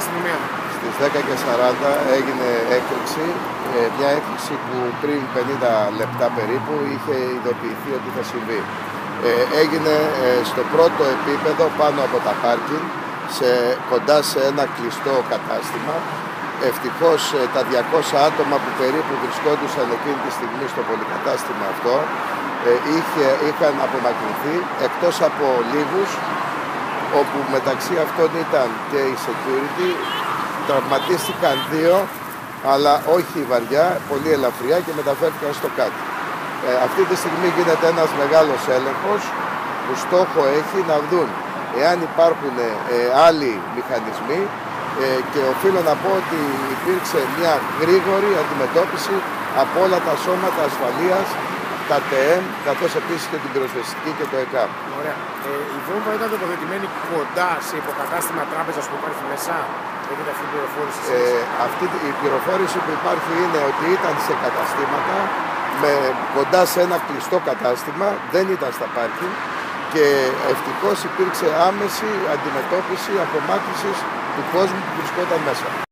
αστυνομία. Στις 10 και 40 έγινε έκρηξη, ε, μια έκρηξη που πριν 50 λεπτά περίπου είχε ειδοποιηθεί ότι θα συμβεί. Ε, έγινε ε, στο πρώτο επίπεδο πάνω από τα πάρκινγκ, σε, κοντά σε ένα κλειστό κατάστημα. Ευτυχώς τα 200 άτομα που περίπου βρισκόντουσαν εκείνη τη στιγμή στο πολυκατάστημα αυτό είχε, είχαν απομακρυνθεί εκτός από λίγους όπου μεταξύ αυτών ήταν και η security Τραυματίστηκαν δύο, αλλά όχι βαριά, πολύ ελαφριά και μεταφέρθηκαν στο κάτω. Ε, αυτή τη στιγμή γίνεται ένας μεγάλος έλεγχος που στόχο έχει να δουν εάν υπάρχουν ε, άλλοι μηχανισμοί ε, και οφείλω να πω ότι υπήρξε μια γρήγορη αντιμετώπιση από όλα τα σώματα ασφαλείας, τα ΤΕΜ, καθώς επίσης και την πυροσβεστική και το ΕΚΑΠ. Ωραία. Ε, η βόμβα ήταν τοποθετημένη κοντά σε υποκατάστημα τράπεζας που υπάρχει μέσα. Έχετε αυτή την πληροφόρηση. Ε, αυτή η πληροφόρηση που υπάρχει είναι ότι ήταν σε καταστήματα με, κοντά σε ένα κλειστό κατάστημα, δεν ήταν στα πάρκι και ευτυχώς υπήρξε άμεση αντιμετώπιση απομάκρυσης του κόσμου που βρισκόταν μέσα.